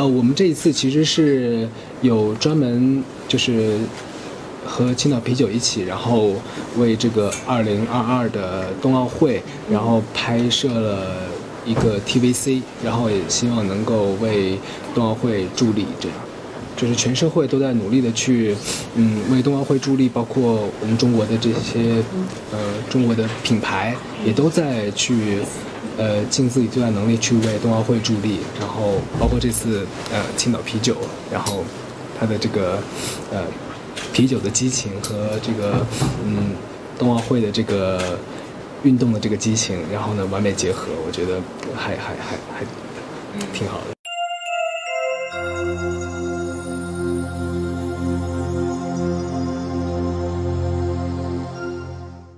呃，我们这一次其实是有专门就是和青岛啤酒一起，然后为这个二零二二的冬奥会，然后拍摄了一个 TVC，然后也希望能够为冬奥会助力，这样。就是全社会都在努力的去，嗯，为冬奥会助力，包括我们中国的这些，呃，中国的品牌也都在去，呃，尽自己最大能力去为冬奥会助力。然后包括这次，呃，青岛啤酒，然后它的这个，呃，啤酒的激情和这个，嗯，冬奥会的这个运动的这个激情，然后呢完美结合，我觉得还还还还挺好的。